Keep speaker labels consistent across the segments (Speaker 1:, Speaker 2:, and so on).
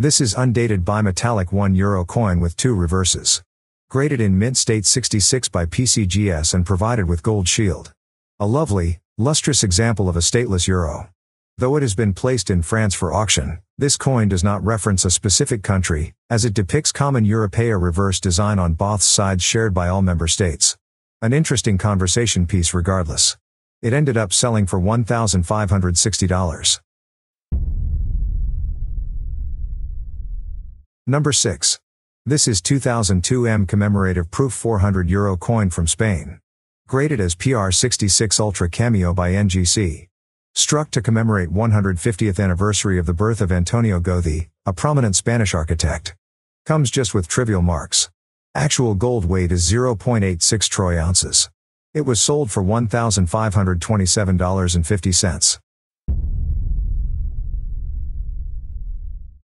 Speaker 1: This is undated bimetallic 1 euro coin with two reverses. Graded in mint state 66 by PCGS and provided with gold shield. A lovely, lustrous example of a stateless euro. Though it has been placed in France for auction, this coin does not reference a specific country, as it depicts common Europea reverse design on both sides shared by all member states. An interesting conversation piece regardless. It ended up selling for $1,560. Number 6. This is 2002M commemorative proof 400 euro coin from Spain. Graded as PR66 Ultra Cameo by NGC. Struck to commemorate 150th anniversary of the birth of Antonio Gaudí, a prominent Spanish architect. Comes just with trivial marks. Actual gold weight is 0.86 troy ounces. It was sold for $1,527.50.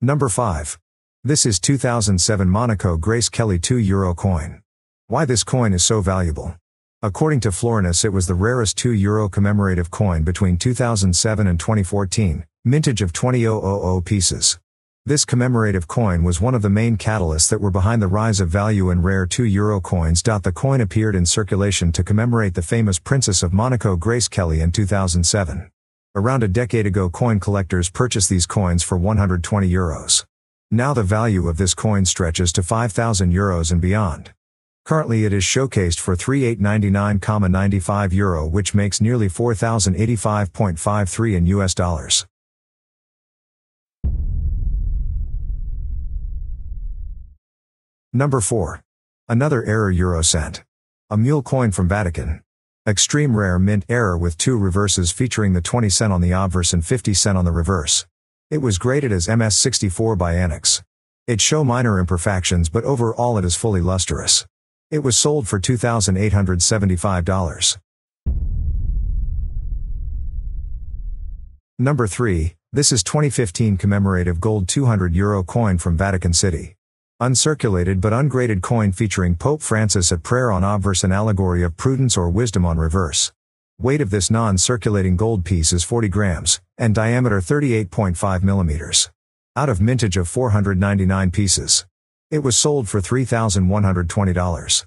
Speaker 1: Number 5. This is 2007 Monaco Grace Kelly 2 euro coin. Why this coin is so valuable. According to Florinus it was the rarest 2 euro commemorative coin between 2007 and 2014, mintage of 20000 pieces. This commemorative coin was one of the main catalysts that were behind the rise of value in rare 2 euro coins. The coin appeared in circulation to commemorate the famous Princess of Monaco Grace Kelly in 2007. Around a decade ago coin collectors purchased these coins for 120 euros. Now the value of this coin stretches to 5,000 euros and beyond. Currently it is showcased for 3899,95 euro which makes nearly 4085.53 in US dollars. Number 4. Another error euro cent. A mule coin from Vatican. Extreme rare mint error with two reverses featuring the 20 cent on the obverse and 50 cent on the reverse. It was graded as MS64 by ANACS. It show minor imperfections but overall it is fully lustrous. It was sold for $2,875. Number 3, this is 2015 commemorative gold 200 euro coin from Vatican City. Uncirculated but ungraded coin featuring Pope Francis at prayer on obverse and allegory of prudence or wisdom on reverse. Weight of this non-circulating gold piece is 40 grams, and diameter 38.5 millimeters. Out of mintage of 499 pieces. It was sold for $3,120.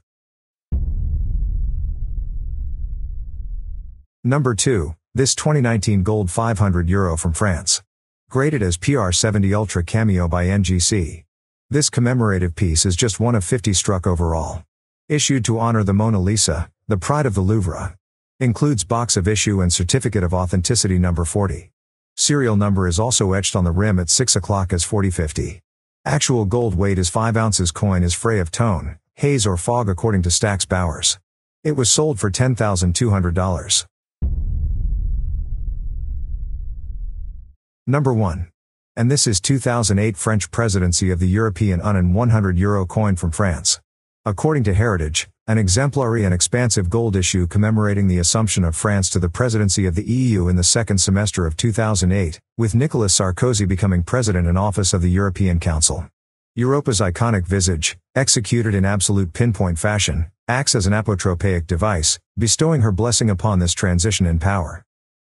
Speaker 1: Number 2, this 2019 gold 500 euro from France. Graded as PR70 Ultra Cameo by NGC. This commemorative piece is just one of 50 struck overall. Issued to honor the Mona Lisa, the pride of the Louvre. Includes box of issue and certificate of authenticity number 40. Serial number is also etched on the rim at 6 o'clock as 4050. Actual gold weight is 5 ounces coin is fray of tone, haze or fog according to Stack's Bowers. It was sold for $10,200. Number 1. And this is 2008 French presidency of the European Union 100 euro coin from France. According to Heritage, an exemplary and expansive gold issue commemorating the assumption of France to the presidency of the EU in the second semester of 2008, with Nicolas Sarkozy becoming president in office of the European Council. Europa's iconic visage, executed in absolute pinpoint fashion, acts as an apotropaic device, bestowing her blessing upon this transition in power.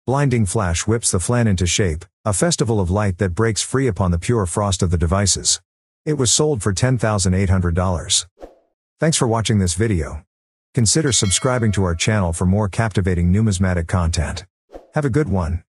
Speaker 1: Blinding flash whips the flan into shape, a festival of light that breaks free upon the pure frost of the devices. It was sold for $10,800. Thanks for watching this video. Consider subscribing to our channel for more captivating numismatic content. Have a good one.